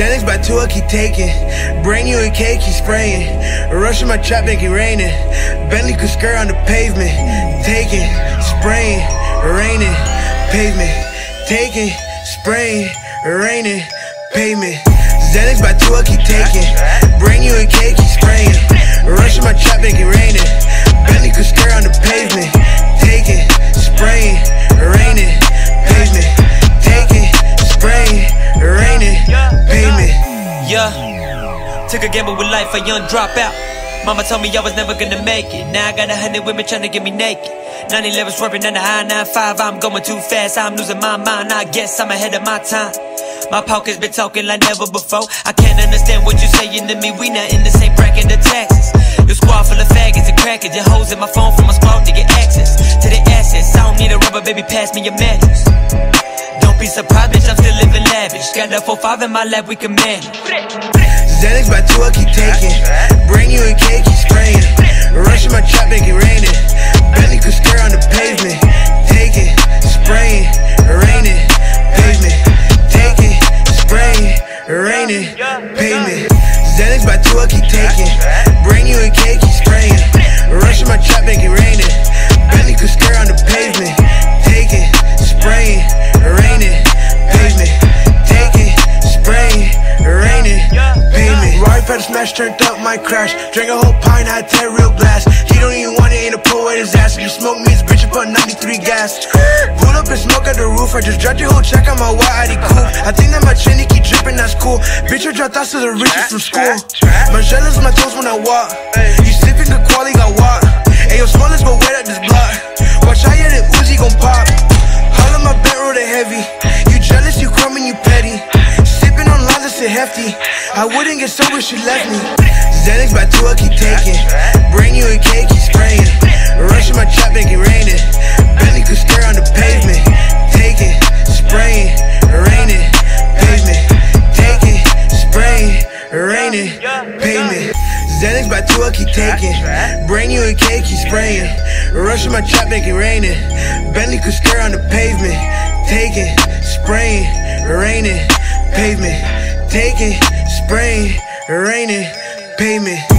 Xanax by two, I keep taking. Bring you a cake, keep spraying. Rushing my trap, make it raining. Bentley could skirt on the pavement. Taking, spraying, raining. Pavement. Taking, spraying, raining. Pavement. Xanax by two, I keep taking. Bring you a cake, keep spraying. Rushing my trap, make it raining. Took a gamble with life, a young dropout. Mama told me I was never gonna make it. Now I got a hundred women trying to get me naked. 911 swerving on the I-95. I'm going too fast, I'm losing my mind. I guess I'm ahead of my time. My pockets been talking like never before. I can't understand what you're saying to me. We not in the same bracket of taxes. Your squad full of faggots and crackers. Your hoes in my phone from my squad to get access to the assets. I don't need a rubber, baby, pass me your mattress. Don't be surprised, bitch, I'm still living lavish. Got a 4-5 in my lap, we can manage. Xanax by two, I keep taking. Brain you and cake, keep spraying. Rushing my trap, make it raining. Pavement. Ride smash, turned up my crash. Drank a whole pint, had tear real glass. He don't even want it in a pool with his ass. You smoke me, his bitch, put 93 gas. Pull up and smoke at the roof. I just dropped your whole check on my white ID coupe. I think that my chinny keep dripping, that's cool. Bitch, I dropped out to the riches from school. My jealous, my toes when I walk. You sipping good quality, got walk. Ayo, smallest go wet at this block. Hefty. I wouldn't get sober, if she left me. Xanax by two, I keep taking. Bring you a cake, keep spraying. Rushing my trap, make it raining. Bentley could skirt on the pavement. Taking, spraying, raining. Pavement. Taking, spraying, raining. Pavement. Xanax by two, I keep taking. Bring you a cake, keep spraying. Rushing my trap, make it raining. Bentley could skirt on the pavement. Taking, spraying, raining. Pavement. Taking, spraying, raining. Pavement.